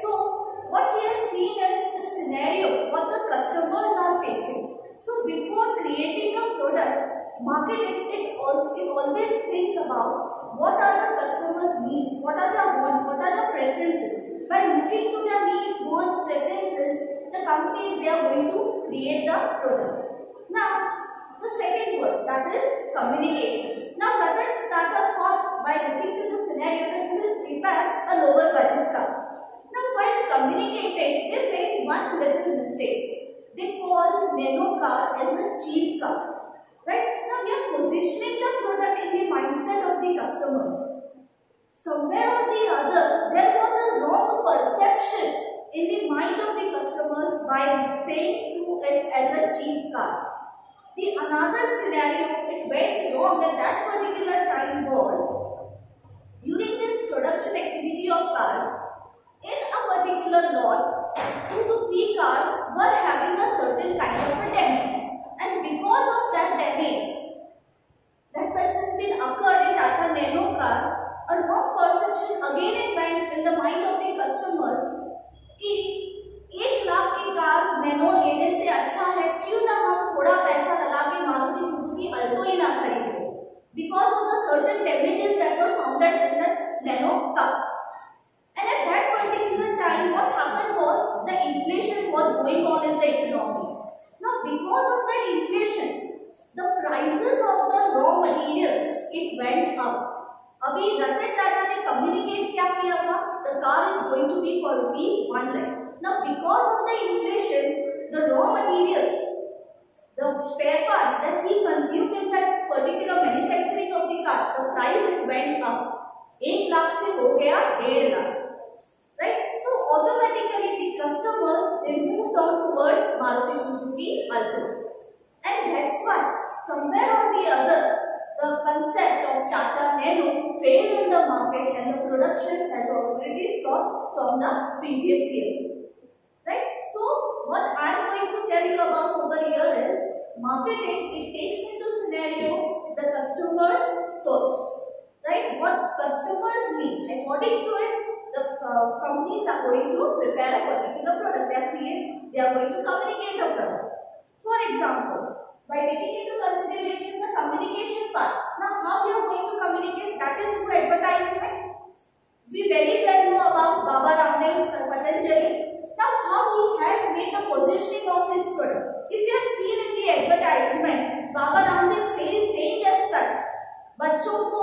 So, what we are seeing is the scenario what the customers are facing. So, before creating a product, marketing it also it always thinks about what are the customers' needs, what are their wants, what are their preferences. By looking to their needs, wants, preferences, the companies they are going to create the product. Now, the second word that is communication. Now, Tata thought by looking to the scenario that will prepare a lower budget car. While communicating, they made one little mistake. They called Nano car as a cheap car. Right? Now, we are positioning the product in the mindset of the customers. Somewhere or the other, there was a wrong perception in the mind of the customers by saying to it as a cheap car. The another scenario it went wrong at that particular time was during this production activity of cars, in a particular lot, two to three cars were having a certain kind of a damage. And because of that damage, that has been occurred in Tata Nano car, a wrong perception again it went in the mind of the customers कि एक लाख की car nano लेने से अच्छा है क्यों ना हम थोड़ा पैसा लगा के मारुति सुजुकी अल्टो ही ना खरीदें because of the certain damages that were found in the nano car. And at that particular time, what happened was the inflation was going on in the economy. Now, because of that inflation, the prices of the raw materials it went up. अभी रतन टाटा ने communicate क्या किया था the car is going to be for rupees one lakh now because of the inflation the raw material the spare parts that he consumed in that particular manufacturing of the car, the price it went up. एक लाख से हो गया डेढ़ lakh so automatically the customers they moved on towards Maruti Suzuki Alto. And that's why somewhere or the other the concept of Tata Nano failed in the market and the production has already stopped from the previous year. Right? So what I am going to tell you about over here is marketing it takes into scenario the customers first. Right? What customers needs according to it uh, companies are going to prepare a particular product they are create they are going to communicate a product for example by taking into consideration the communication part now how you are going to communicate that is through advertisement we very well know about baba ramdev's patanjali now how he has made the positioning of his product if you have seen in the advertisement baba ramdev says saying as such बच्चों को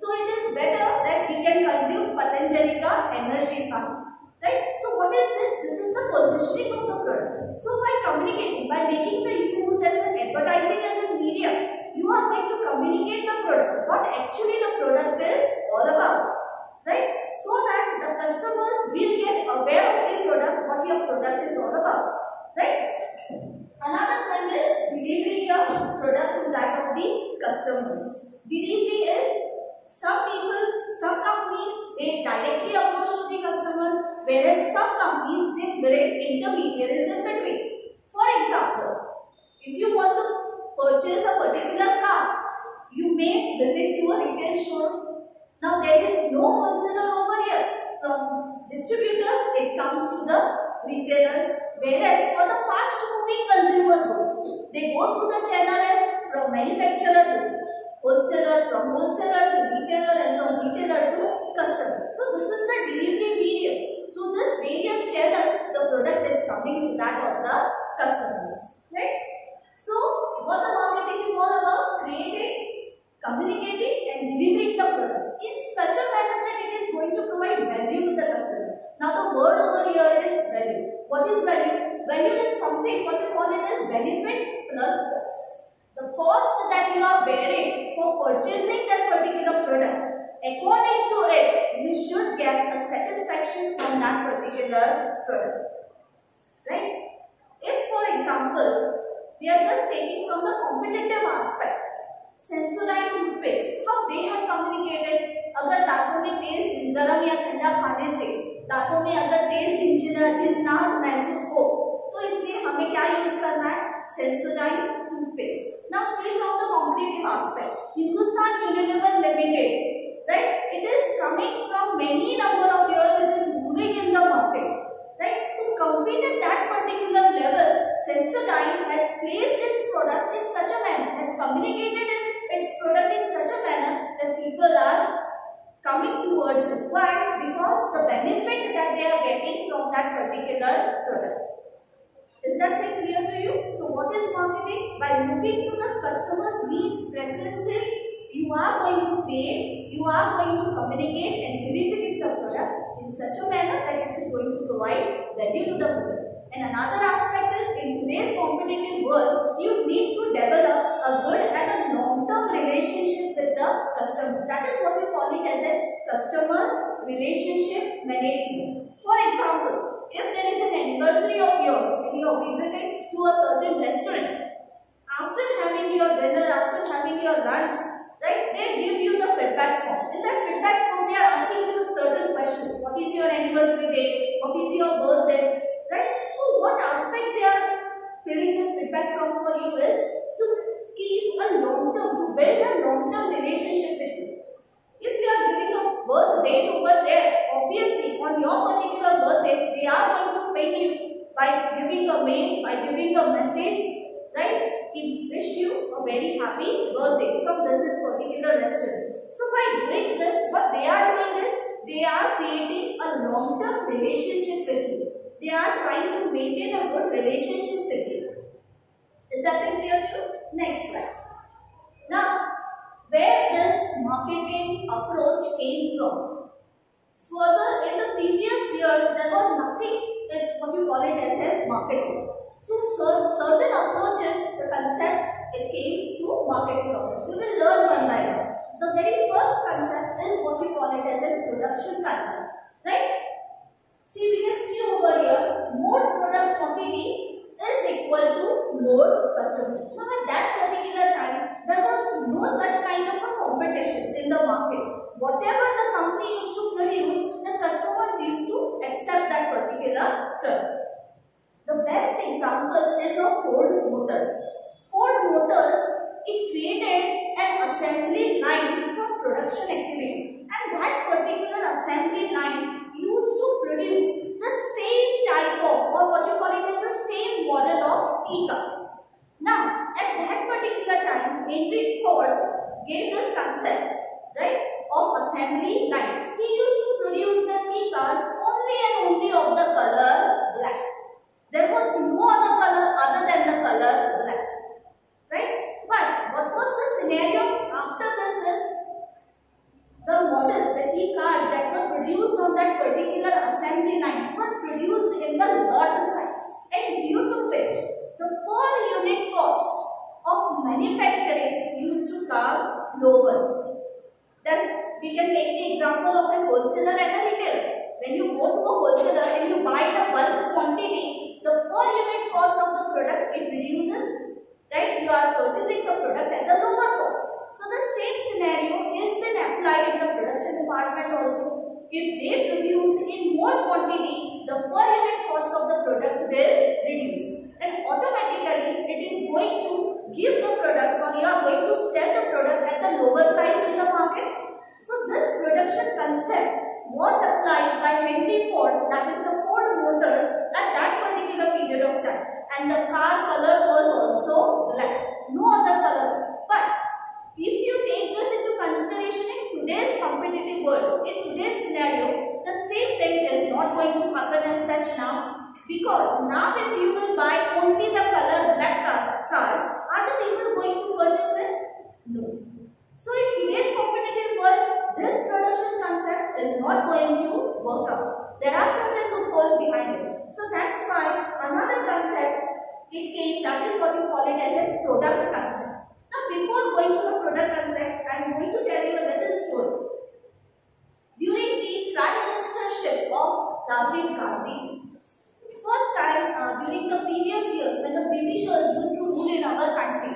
so it is better that we can consume Patanjali ka energy. Right? So what is this? This is the positioning of the product. So by communicating, by making the use as an advertising as a medium, you are going to communicate the product. What actually the product is all about. Right? So that the customers will get aware of the product, what your product is all about. Right? Another thing is delivering your product to that of the customers. Delivery is some people, some companies, they directly approach to the customers whereas some companies they bring intermediaries in between. For example, if you want to purchase a particular car, you may visit to a retail store. Now there is no wholesaler over here. From distributors, it comes to the retailers. Whereas for the fast moving consumer goods, they go through the channel as from manufacturer to wholesaler, from wholesaler to retailer and from retailer to customer. So this is the delivery medium. Through this various channel, the product is coming to that of the customers. Right? So what the marketing is all about? Creating, communicating and delivering the product in such a manner that it is going to provide value to the customer. Now the word over here is value. What is value? Value is something what we call it as benefit plus cost. The cost that you are bearing for purchasing that particular product, according to it, you should get a satisfaction from that particular product. Right? If for example, we are just taking from the competitive aspect, Sensodyne toothpaste how they have communicated अगर दांतों में तेज गर्म या ठंडा खाने से दांतों में अगर तेज झिंझनाहट महसूस हो तो इसलिए हमें क्या यूज़ करना है Sensodyne Now see from the competitive aspect. Hindustan Unilever Limited, right? It is coming from many number of years, it is moving in the market, right? To compete at that particular level, Sensodyne has placed its product in such a manner, has communicated its product in such a manner that people are coming towards it. Why? Because the benefit that they are getting from that particular product. Is that you? So what is marketing? By looking to the customer's needs, preferences, you are going to pay, you are going to communicate and delivering the product in such a manner that it is going to provide value to the product. And another aspect is in today's competitive world, you need to develop a good and a long-term relationship with the customer. That is what we call it as a customer relationship management. For example, if there is an anniversary of yours and you are visiting to a certain restaurant, after having your dinner, after having your lunch, right, they give you the feedback form. In that feedback form, they are asking you certain questions. What is your anniversary date? What is your birthday? Right? So what aspect they are filling this feedback form for you is to keep a long-term, to build a long-term relationship with you. If you are giving a birth date over there, obviously on your particular birthday, they are going to pay you by giving a mail, by giving a message, right? We wish you a very happy birthday from this, this particular restaurant. So by doing this, what they are doing is, they are creating a long-term relationship with you. They are trying to maintain a good relationship with you. Is that clear to you? Next slide. Now, where this marketing approach came from? Further, in the previous years, there was nothing, it's what you call it as a marketing. Through certain approaches, the concept, it came to marketing approach. We will learn one by one. The very first concept is what we call it as a production concept. Right? See, we can see over here, more product quantity is equal to more customers. Now, at that particular time, there was no such kind of a competition in the market. Whatever the company used to produce, the that is what you call it as a product concept. Now before going to the product concept, I am going to tell you a little story. During the Prime Ministership of Rajiv Gandhi, first time uh, during the previous years when the Britishers used to rule in our country,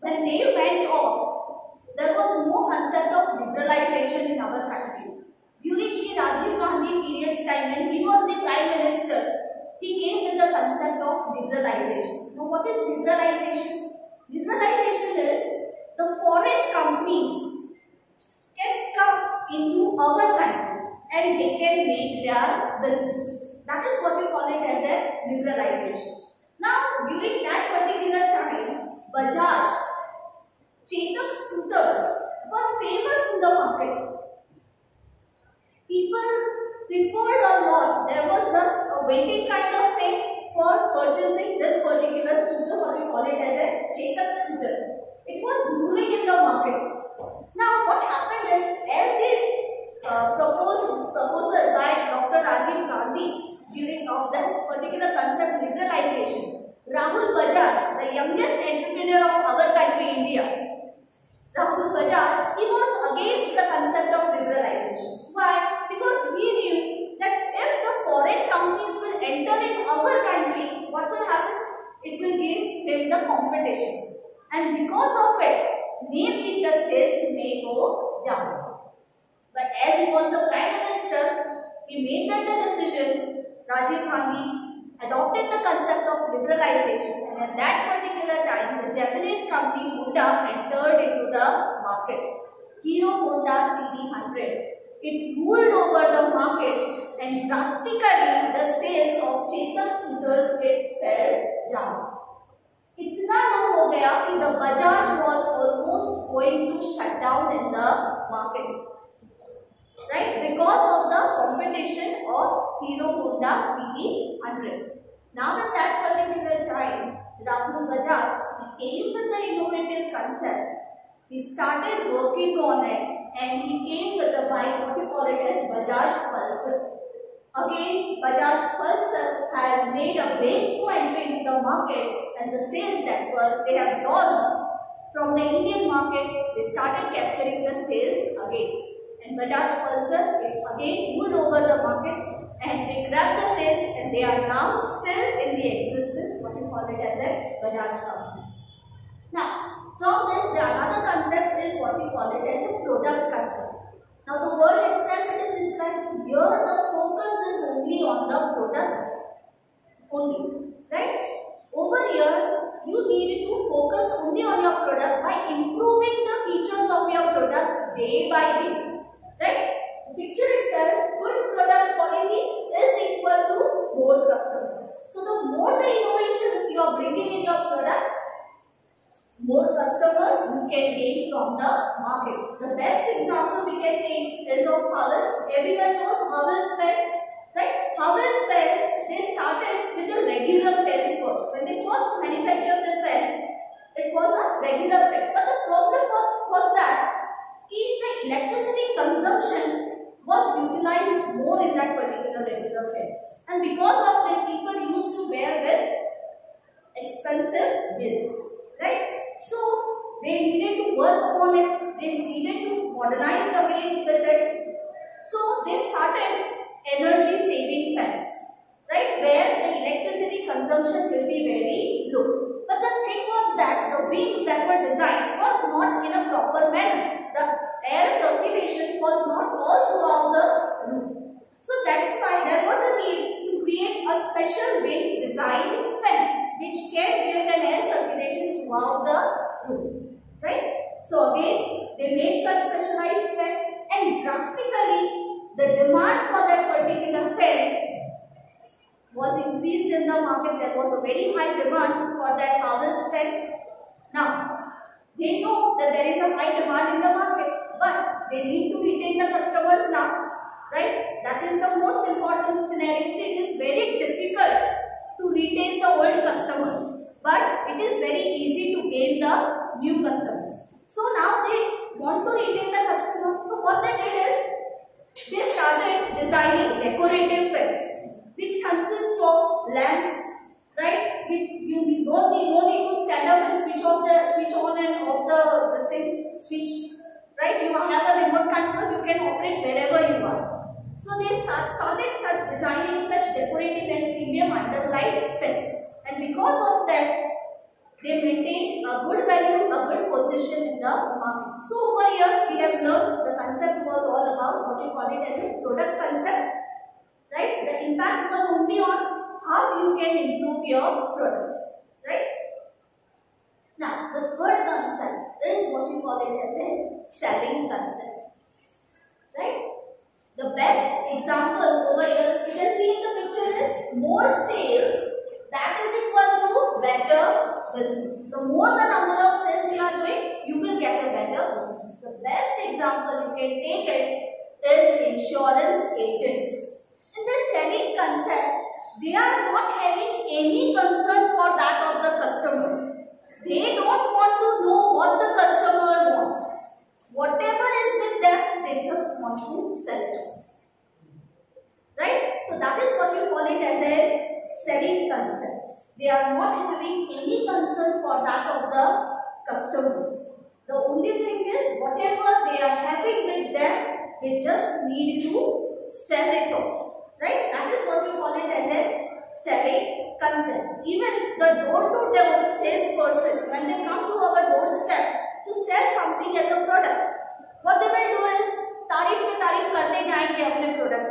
when they went off, there was no concept of liberalization in our country. During the Rajiv Gandhi period's time when he was the Prime Minister, he came with the concept of liberalization. Now what is liberalization? Liberalization is the foreign companies can come into our country and they can make their business. That is what we call it as a liberalization. Now, during that particular time, Bajaj, Chetak scooters were famous in the market. People preferred a lot. There was just a waiting kind of thing for purchasing this particular scooter, what we call it as a Chetak scooter. It was ruling in the market. Now, what happened is, as the uh, proposed proposal by Dr. Rajiv Gandhi during of that particular concept liberalization, Rahul Bajaj, the youngest entrepreneur of our country, India, Rahul Bajaj, he was against the concept of liberalization. Why? Because he knew that if the foreign companies will enter in our country, what will happen? It will give them And because of it, maybe the sales may go down. But as he was the Prime Minister, he made that the decision, Rajiv Gandhi adopted the concept of liberalization and at that particular time, the Japanese company Honda entered into the market. Hero Honda CD100. It ruled over the market and drastically the sales of Chetak scooters it fell down. इतना लो हो गया कि the Bajaj was almost going to shut down in the market. Right? Because of the competition of Hero Honda CD100 now at that particular time Rahul Bajaj came with the innovative concept. He started working on it and he came with the bike what you call it as Bajaj Pulsar. Again Bajaj Pulsar has made a breakthrough entry in the market and the sales that were they have lost from the Indian market, they started capturing the sales again. And Bajaj Pulsar again ruled over the market and they grabbed the sales and they are now still in the existence, what we call it as a Bajaj company. Now, from this, the another concept is what we call it as a product concept. Now, the word itself it is described here, the focus is only on the product only, right? Over here, you need to focus only on your product by improving the features of your product day by day, right? Picture itself, good product quality is equal to more customers. So, the more the innovations you are bringing in your product, more customers you can gain from the market. The best example we can take is of Havells. Everyone knows Havells pens, right? Havells pens, they started with the regular pens design fence which can give an air circulation throughout the room. Right? So again, they make such specialized fence and drastically the demand for that particular fence was increased in the market. There was a very high demand for that Havells fence. Now, they know that there is a high demand in the market, but they need to retain the customers now, right? That is the most important scenario. So it is very difficult to retain the old customers, but it is very easy to gain the new customers. So now they want to retain the customers. So what they did is, they started designing decorative pens, which consist of lamps, right? Which you don't need, no need to stand up and switch off the switch on and off the this thing switch, right? You have a remote control, you can operate wherever you are. So they start, started designing such decorative and premium underlight pens, and because of that, they maintain a good value, a good position in the market. So over here we have learned the concept was all about what you call it as a product concept, right? The impact was only on how you can improve your product, right? Now the third concept is what you call it as a selling concept, right? The best example over here you can see in the picture is more sales that is equal to better business. The more the number of sales you are doing, you will get a better business. The best example you can take it is insurance agents. In this selling concept, they are not having any concern for that of the customers. They don't want to know what the customer wants. Whatever is with them, they just want to sell it Right? So that is what you call it as a selling concept. They are not having any concern for that of the customers. The only thing is whatever they are having with them, they just need to sell it off. Right? That is what you call it as a selling concept. Even the door-to-door salesperson, when they come to our doorstep to sell something as a product, what they will do is, tarif pe tarif karte jayenge apne product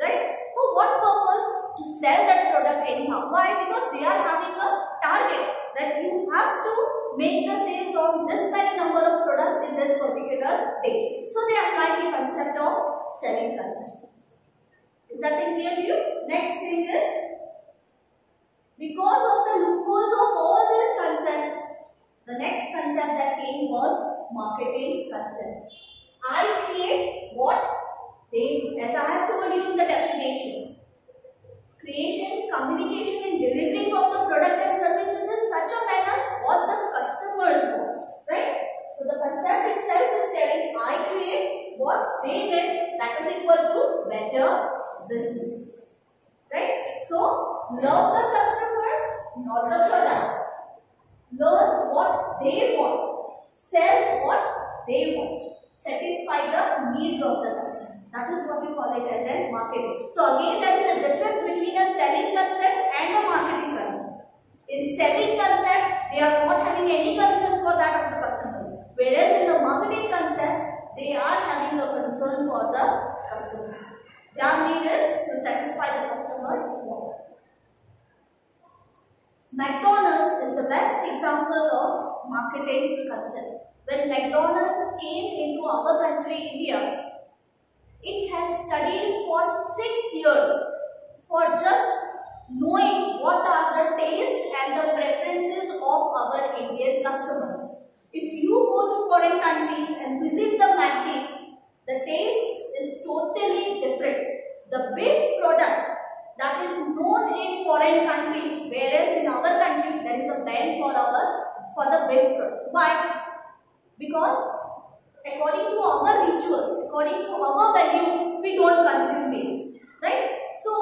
Right? For what purpose? To sell that product anyhow. Why? Because they are having a target that you have to make the sales of this many number of products in this particular day. So they apply the concept of selling concept. Is that clear to you? Next thing is because of the loopholes of all these concepts, the next concept that came was marketing concept. I create what they, as I have told you in the definition, creation, communication and delivering of the product and services in such a manner what the customers want, right? So the concept itself is telling I create what they need that is equal to better business, right? So love the customers, not the product. Learn what they want, sell what they want, satisfy the needs of the customer. That is what we call it as a marketing. So again there is a difference between a selling concept and a marketing concept. In selling concept, they are not having any concern for that of the customers. Whereas in the marketing concept, they are having a concern for the customers. Their need is to satisfy the customers' want. McDonald's is the best example of marketing concept. When McDonald's came into our country, India, it has studied for six years for just knowing what are the tastes and the preferences of our Indian customers. If you go to foreign countries and visit the McD, the taste is totally different. The beef product that is known in foreign countries, whereas in our country there is a ban for our the. Why? Because according to our rituals, according to our values, we don't consume meat. Right? So,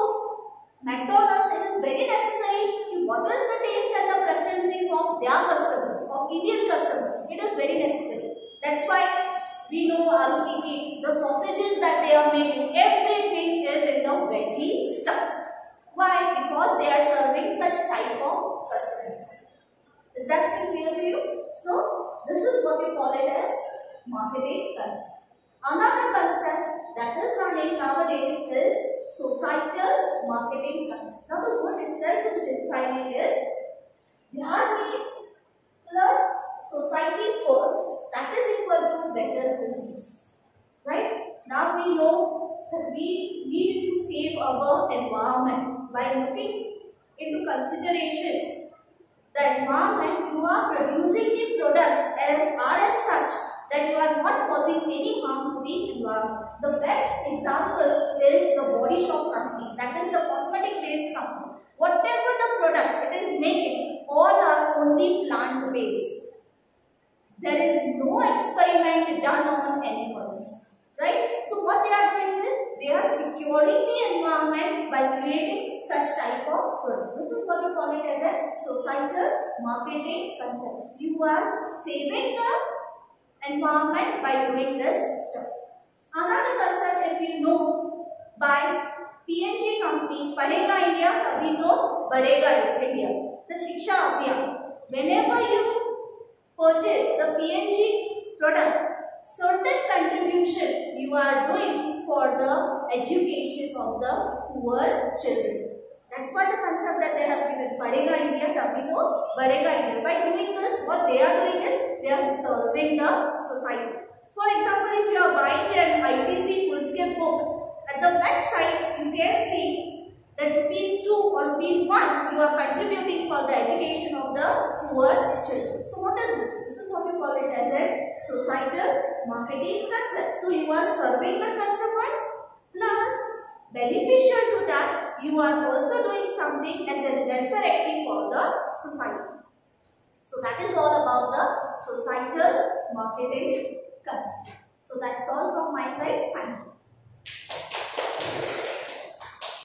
McDonald's, it is very necessary to what is the taste and the preferences of their customers, of Indian customers. It is very necessary. That's why we know aloo tikki, the sausages that they are making, everything is in the veggie stuff. Why? Because they are serving such type of customers. Is that clear to you? So, this is what we call it as marketing concept. Another concept that is running nowadays is societal marketing concept. Now the word itself is defining is their needs plus society first that is equal to better business. Right? Now we know that we need to save our environment by looking into consideration the environment you are producing the product as are as such that you are not causing any harm to the environment. The best example is the body shop company that is the cosmetic based company. Whatever the product it is making all are only plant based. There is no experiment done on animals. Right? So what they are doing is they are securing the environment by creating such type of product. This is what you call it as a societal marketing concept. You are saving the environment by doing this stuff. Another concept if you know by PNG company Padhega India Kabhi To Badhega India. The Shiksha Abhiyan. Whenever you purchase the PNG product certain contribution you are doing for the education of the poor children. That's what the concept that they have given. Padhega India, Tabhi to Badhega India. By doing this, what they are doing is they are serving the society. For example, if you are buying an ITC full-scale book, at the back side you can see that rupees 2 or rupees 1 you are contributing for the education of the poor children. So what is this? This is what you call it as a societal marketing concept. So you are serving the customers plus beneficial to that you are also doing something as a welfare for the society. So that is all about the societal marketing concept. So that's all from my side. Thank you.